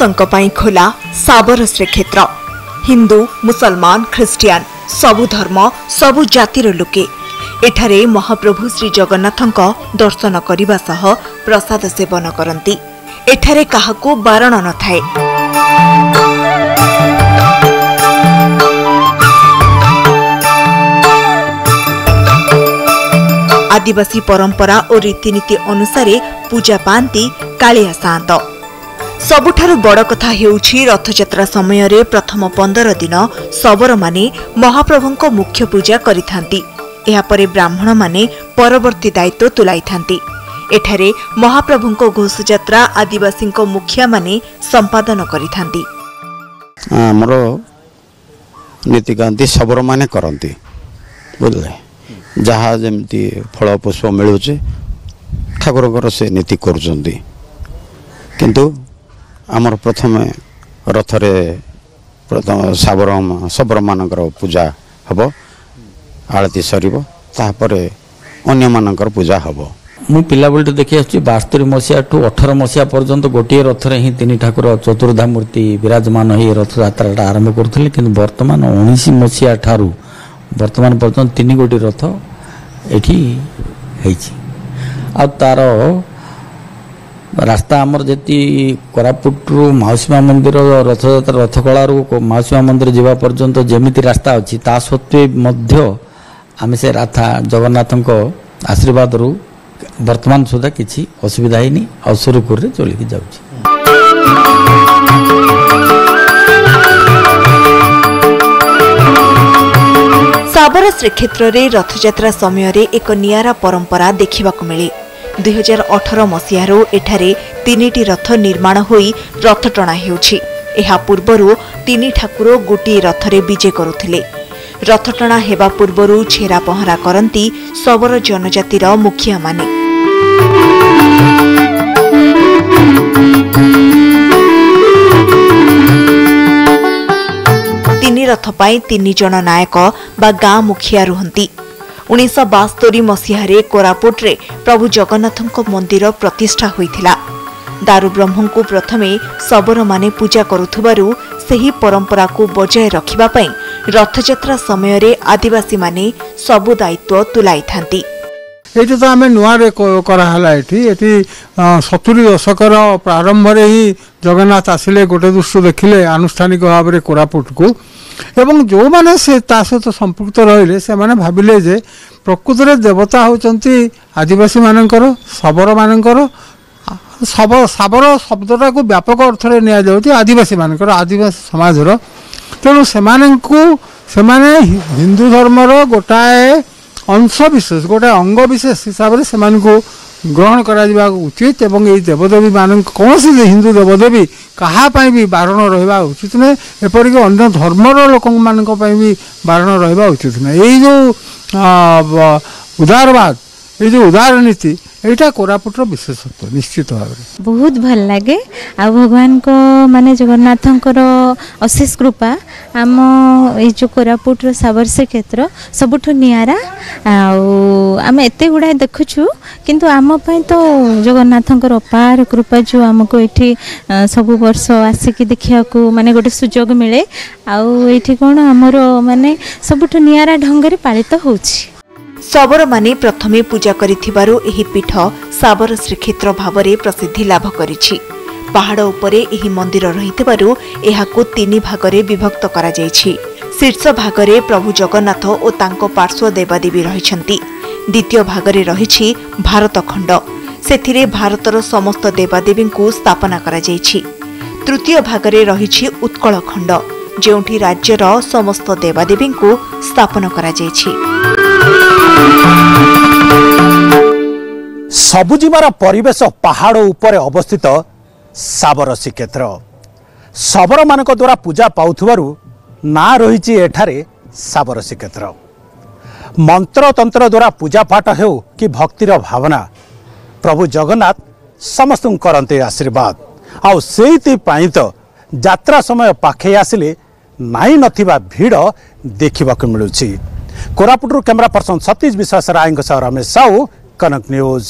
ସମସ୍ତଙ୍କ ପାଇଁ ଖୋଲା ସାବର ଶ୍ରୀକ୍ଷେତ୍ର ହିନ୍ଦୁ ମୁସଲମାନ ଖ୍ରୀଷ୍ଟିଆନ ସବୁ ଧର୍ମ ସବୁ ଜାତିର ଲୋକେ ଏଠାରେ ମହାପ୍ରଭୁ ଶ୍ରୀ ଜଗନ୍ନାଥଙ୍କ ଦର୍ଶନ କରିବା ସହ ପ୍ରସାଦ ସେବନ କରନ୍ତି ଏଠାରେ କାହାକୁ ବାରଣ ନଥାଏ ଆଦିବାସୀ ପରମ୍ପରା ଓ ରୀତିନୀତି ଅନୁସାରେ ପୂଜା ପାଆନ୍ତି କାଳିଆ ସାଆନ୍ତ ସବୁଠାରୁ ବଡ଼ କଥା ହେଉଛି ରଥଯାତ୍ରା ସମୟରେ ପ୍ରଥମ ପନ୍ଦର ଦିନ ଶବରମାନେ ମହାପ୍ରଭୁଙ୍କ ମୁଖ୍ୟ ପୂଜା କରିଥାନ୍ତି। ଏହାପରେ ବ୍ରାହ୍ମଣମାନେ ପରବର୍ତ୍ତୀ ଦାୟିତ୍ୱ ତୁଲାଇଥାନ୍ତି। ଏଠାରେ ମହାପ୍ରଭୁଙ୍କ ଘୋଷଯାତ୍ରା ଆଦିବାସୀଙ୍କ ମୁଖିଆମାନେ ସମ୍ପାଦନ କରିଥାନ୍ତି। ଆମର ନୀତିକାନ୍ତି ଶବରମାନେ କରନ୍ତି। ବୁଝିଲେ? ଯାହା ଯେମିତି ଫଳ ପୁଷ୍ପ ମିଳୁଛି ଠାକୁରଙ୍କର ସେ ନୀତି କରୁଛନ୍ତି। କିନ୍ତୁ ଆମର ପ୍ରଥମେ ରଥରେ ପ୍ରଥମ ଶାବର ଶବରମାନଙ୍କର ପୂଜା ହେବ ଆଳତି ସରିବ ତାପରେ ଅନ୍ୟମାନଙ୍କର ପୂଜା ହେବ। ମୁଁ ପିଲାବେଳଠୁ ଦେଖି ଆସୁଛି ବାସ୍ତରୀ ମସିହାଠୁ ଅଠର ମସିହା ପର୍ଯ୍ୟନ୍ତ ଗୋଟିଏ ରଥରେ ହିଁ ତିନି ଠାକୁର ଚତୁର୍ଦ୍ଧା ମୂର୍ତ୍ତି ବିରାଜମାନ ହୋଇ ରଥଯାତ୍ରାଟା ଆରମ୍ଭ କରୁଥିଲେ କିନ୍ତୁ ବର୍ତ୍ତମାନ ଉଣେଇଶ ମସିହା ଠାରୁ ବର୍ତ୍ତମାନ ପର୍ଯ୍ୟନ୍ତ ତିନି ଗୋଟି ରଥ ଏଠି ହେଇଛି। ଆଉ ତାର ରାସ୍ତା ଆମର ଯେତି କୋରାପୁଟରୁ ମାଉସୀ ମା ମନ୍ଦିର ରଥଯାତ୍ରା ରଥକଳାରୁ ମାଉସୀ ମା ମନ୍ଦିର ଯିବା ପର୍ଯ୍ୟନ୍ତ ଯେମିତି ରାସ୍ତା ଅଛି ତା ସତ୍ତ୍ୱେ ମଧ୍ୟ ଆମେ ସେ ରାଥା ଜଗନ୍ନାଥଙ୍କ ଆଶୀର୍ବାଦରୁ ବର୍ତ୍ତମାନ ସୁଦ୍ଧା କିଛି ଅସୁବିଧା ହେଇନି ଆଉ ସୁରୁଖୁରୁରେ ଚଳିକି ଯାଉଛି। ସାବର ଶ୍ରୀକ୍ଷେତ୍ରରେ ରଥଯାତ୍ରା ସମୟରେ ଏକ ନିଆରା ପରମ୍ପରା ଦେଖିବାକୁ ମିଳେ। ଦୁଇହଜାର ଅଠର ମସିହାରୁ ଏଠାରେ ତିନିଟି ରଥ ନିର୍ମାଣ ହୋଇ ରଥଟଣା ହେଉଛି। ଏହା ପୂର୍ବରୁ ତିନି ଠାକୁର ଗୋଟିଏ ରଥରେ ବିଜେ କରୁଥିଲେ। ରଥଟଣା ହେବା ପୂର୍ବରୁ ଛେରା ପହଁରା କରନ୍ତି ଶବର ଜନଜାତିର ମୁଖିଆମାନେ। ତିନି ରଥ ପାଇଁ ତିନି ଜଣ ନାୟକ ବା ଗାଁ ମୁଖିଆ ରୁହନ୍ତି। ଉଣେଇଶହ ବାସ୍ତୋରି ମସିହାରେ କୋରାପୁଟରେ ପ୍ରଭୁ ଜଗନ୍ନାଥଙ୍କ ମନ୍ଦିର ପ୍ରତିଷ୍ଠା ହୋଇଥିଲା। ଦାରୁବ୍ରହ୍ମଙ୍କୁ ପ୍ରଥମେ ଶବରମାନେ ପୂଜା କରୁଥିବାରୁ ସେହି ପରମ୍ପରାକୁ ବଜାୟ ରଖିବା ପାଇଁ ରଥଯାତ୍ରା ସମୟରେ ଆଦିବାସୀମାନେ ସବୁ ଦାୟିତ୍ୱ ତୁଲାଇଥାନ୍ତି। ଏଇଠି ତ ଆମେ ନୂଆରେ କରାହେଲା ଏଠି ଏଠି ସତୁରି ଦଶକର ପ୍ରାରମ୍ଭରେ ହିଁ ଜଗନ୍ନାଥ ଆସିଲେ ଗୋଟେ ଦୃଷ୍ଟି ଦେଖିଲେ ଆନୁଷ୍ଠାନିକ ଭାବରେ କୋରାପୁଟକୁ। ଏବଂ ଯେଉଁମାନେ ସେ ତା ସହିତ ସମ୍ପୃକ୍ତ ରହିଲେ ସେମାନେ ଭାବିଲେ ଯେ ପ୍ରକୃତରେ ଦେବତା ହେଉଛନ୍ତି ଆଦିବାସୀମାନଙ୍କର ଶବରମାନଙ୍କର ଶବ ଶାବର ଶବ୍ଦଟାକୁ ବ୍ୟାପକ ଅର୍ଥରେ ନିଆଯାଉଛି ଆଦିବାସୀମାନଙ୍କର ଆଦିବାସୀ ସମାଜର ତେଣୁ ସେମାନଙ୍କୁ ସେମାନେ ହି- ହିନ୍ଦୁ ଧର୍ମର ଗୋଟାଏ ଅଂଶ ବିଶେଷ ଗୋଟାଏ ଅଙ୍ଗ ବିଶେଷ ହିସାବରେ ସେମାନଙ୍କୁ ଗ୍ରହଣ କରାଯିବା ଉଚିତ ଏବଂ ଏହି ଦେବଦେବୀ ମାନଙ୍କ କୌଣସି ହିନ୍ଦୁ ଦେବଦେବୀ କାହା ପାଇଁ ବି ବାରଣ ରହିବା ଉଚିତ ନୁହେଁ ଏପରିକି ଅନ୍ୟ ଧର୍ମର ଲୋକମାନଙ୍କ ପାଇଁ ବି ବାରଣ ରହିବା ଉଚିତ ନୁହେଁ ଏଇ ଯେଉଁ ଉଦାରବାଦ ଏଇ ଯେଉଁ ଉଦାରନୀତି ଏଇଟା କୋରାପୁଟର ବିଶେଷତ୍ୱ ନିଶ୍ଚିତ ଭାବରେ ବହୁତ ଭଲ ଲାଗେ ଆଉ ଭଗବାନଙ୍କ ମାନେ ଜଗନ୍ନାଥଙ୍କର ଅଶେଷ କୃପା ଆମ ଏଇ ଯେଉଁ କୋରାପୁଟର ସାବର ଶ୍ରୀକ୍ଷେତ୍ର ସବୁଠୁ ନିଆରା ଆଉ ଆମେ ଏତେ ଗୁଡ଼ାଏ ଦେଖୁଛୁ କିନ୍ତୁ ଆମ ପାଇଁ ତ ଜଗନ୍ନାଥଙ୍କର ଅପାର କୃପା ଯେଉଁ ଆମକୁ ଏଇଠି ଅ, ସବୁ ବର୍ଷ ଆସିକି ଦେଖିବାକୁ ମାନେ ଗୋଟେ ସୁଯୋଗ ମିଳେ ଆଉ ଏଇଠି କ'ଣ ଆମର ମାନେ ସବୁଠୁ ନିଆରା ଢଙ୍ଗରେ ପାଳିତ ହେଉଛି ଶବରମାନେ ପ୍ରଥମେ ପୂଜା କରିଥିବାରୁ ଏହି ପୀଠ ସାବର ଶ୍ରୀକ୍ଷେତ୍ର ଭାବରେ ପ୍ରସିଦ୍ଧି ଲାଭ କରିଛି। ପାହାଡ଼ ଉପରେ ଏହି ମନ୍ଦିର ରହିଥିବାରୁ ଏହାକୁ ତିନି ଭାଗରେ ବିଭକ୍ତ କରାଯାଇଛି। ଶୀର୍ଷ ଭାଗରେ ପ୍ରଭୁ ଜଗନ୍ନାଥ ଓ ତାଙ୍କ ପାର୍ଶ୍ୱ ଦେବାଦେବୀ ରହିଛନ୍ତି। ଦ୍ୱିତୀୟ ଭାଗରେ ରହିଛି ଭାରତ ଖଣ୍ଡ। ସେଥିରେ ଭାରତର ସମସ୍ତ ଦେବାଦେବୀଙ୍କୁ ସ୍ଥାପନା କରାଯାଇଛି। ତୃତୀୟ ଭାଗରେ ରହିଛି ଉତ୍କଳ ଖଣ୍ଡ ଯେଉଁଠି ରାଜ୍ୟର ସମସ୍ତ ଦେବାଦେବୀଙ୍କୁ ସ୍ଥାପନ କରାଯାଇଛି। ସବୁଜିମାର ପରିବେଶ ପାହାଡ଼ ଉପରେ ଅବସ୍ଥିତ ଶାବର ଶ୍ରୀକ୍ଷେତ୍ର ଶବରମାନଙ୍କ ଦ୍ୱାରା ପୂଜା ପାଉଥିବାରୁ ନାଁ ରହିଛି ଏଠାରେ ଶାବର ଶ୍ରୀକ୍ଷେତ୍ର ମନ୍ତ୍ରତନ୍ତ୍ର ଦ୍ୱାରା ପୂଜାପାଠ ହେଉ କି ଭକ୍ତିର ଭାବନା ପ୍ରଭୁ ଜଗନ୍ନାଥ ସମସ୍ତଙ୍କୁ କରନ୍ତି ଆଶୀର୍ବାଦ। ଆଉ ସେଇଥିପାଇଁ ତ ଯାତ୍ରା ସମୟ ପାଖେଇ ଆସିଲେ ନାଇଁ ନଥିବା ଭିଡ଼ ଦେଖିବାକୁ ମିଳୁଛି। कोरापुटुर क्यामेरा पर्सन सतीश विश्वास रायको रमेश साहू कनक न्यूज़।